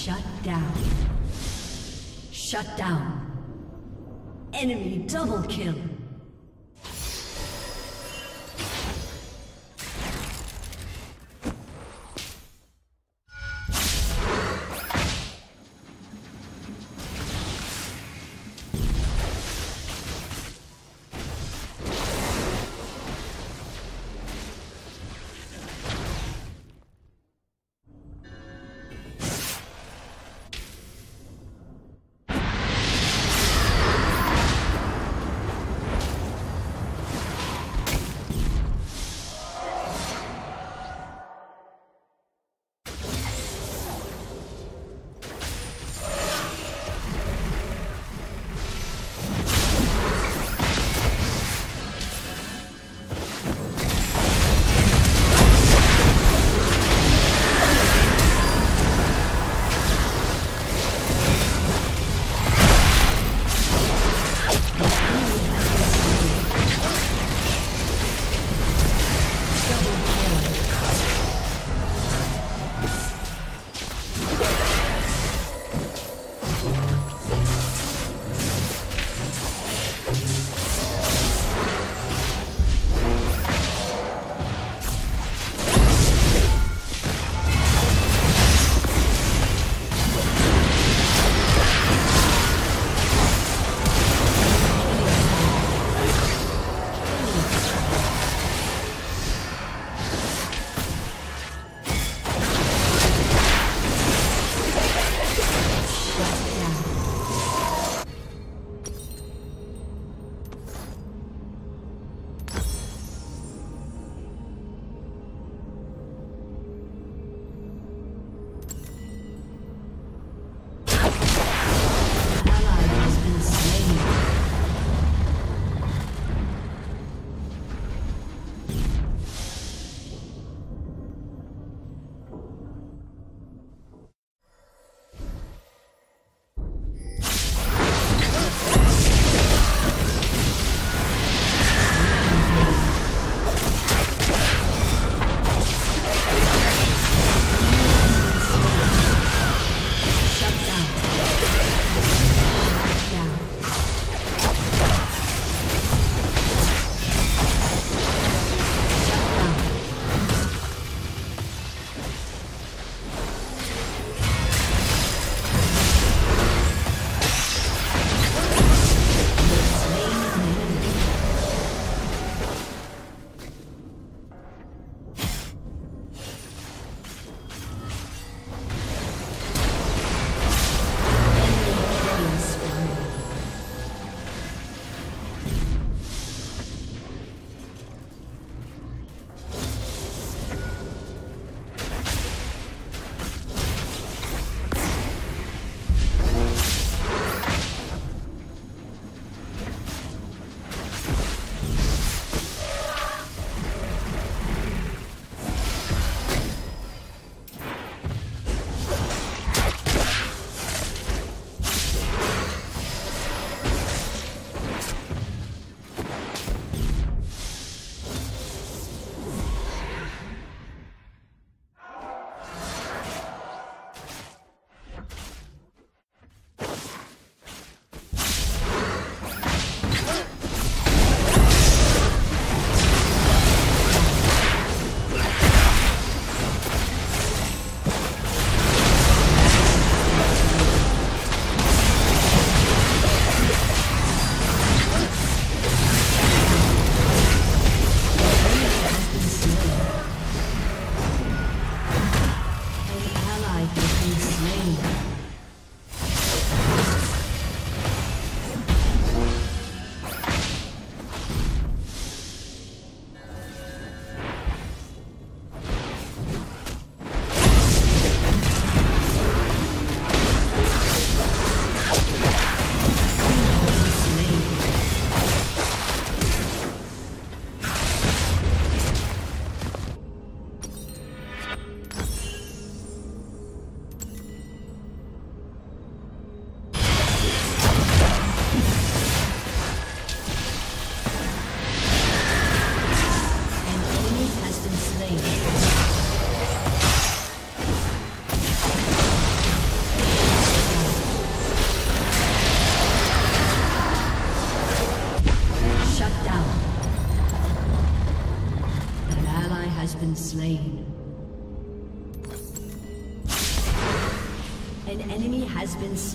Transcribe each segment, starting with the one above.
Shut down. Shut down. Enemy double kill.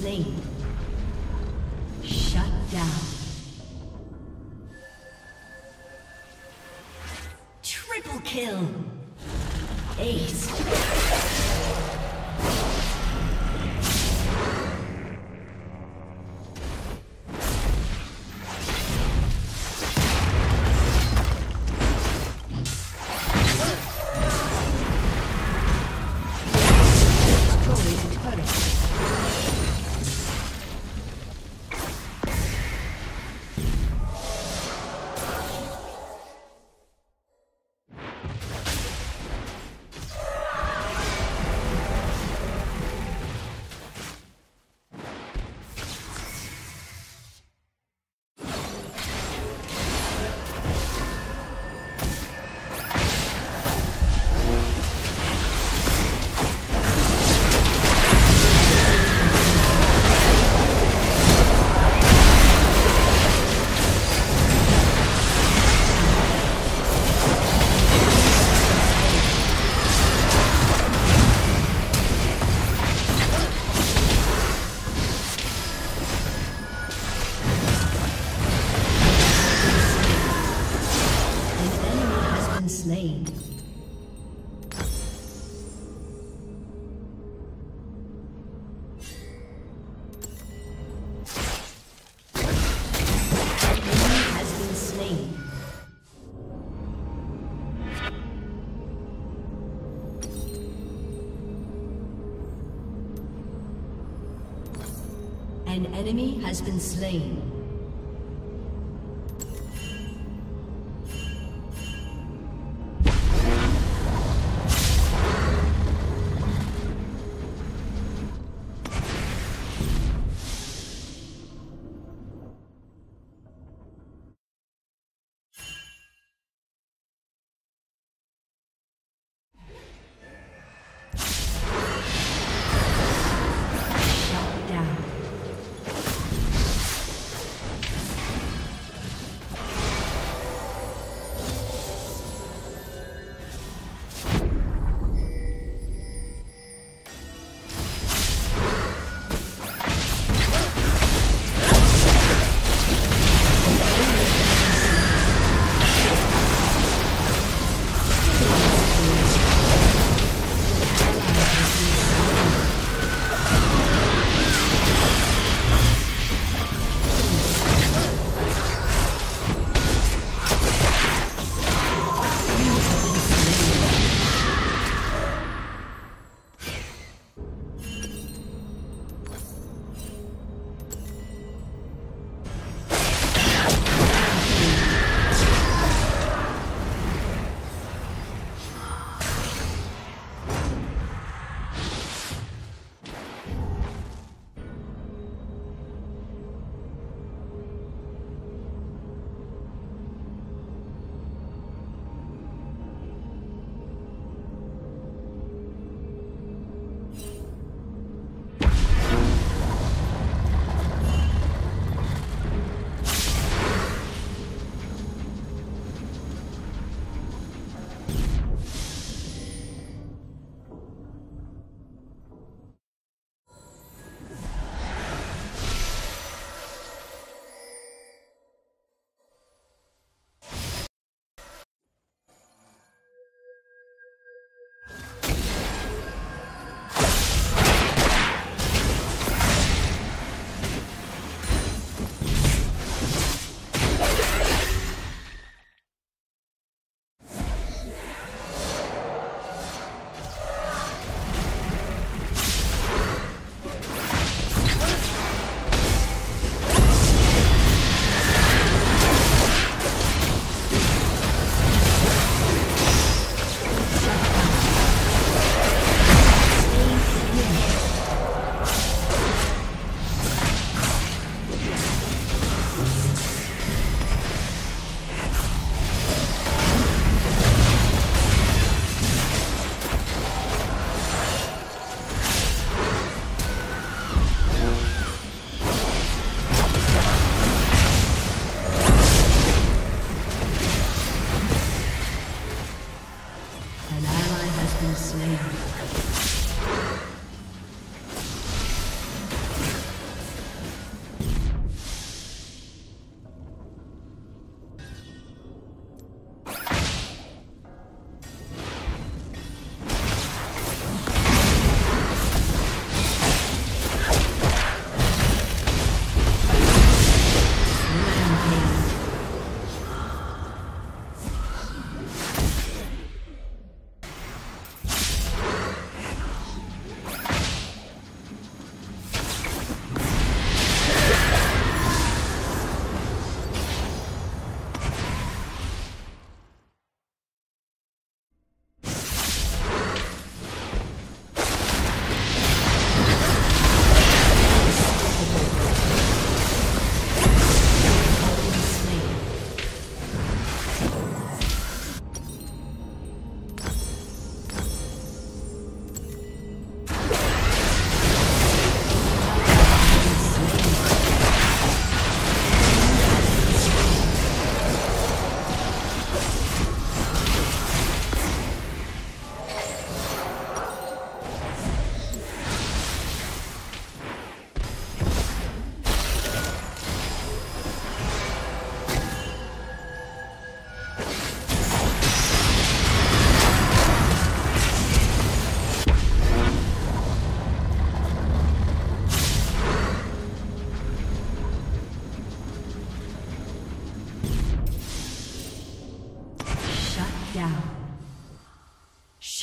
Slain. Has been slain. been slain.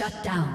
Shut down.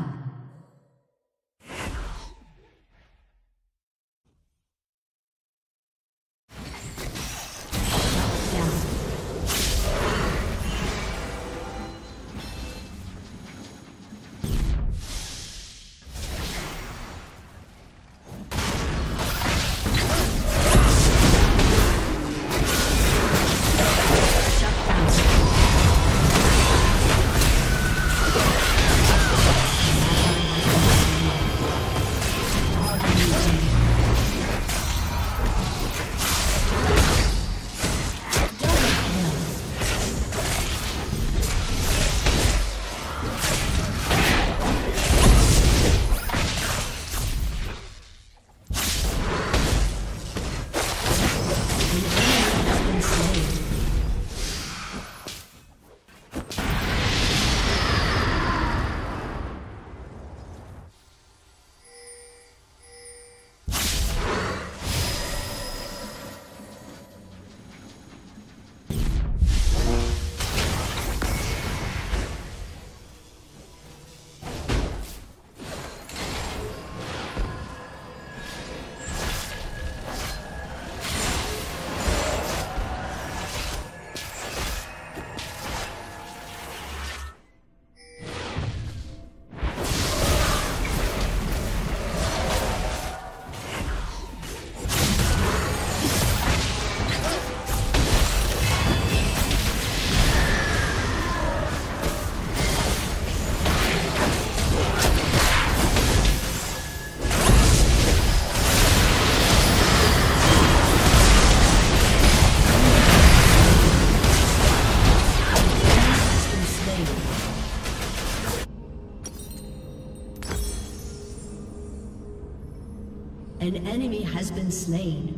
An enemy has been slain.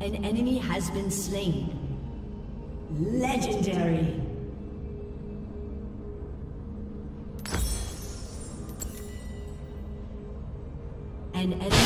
An enemy has been slain. Legendary. An enemy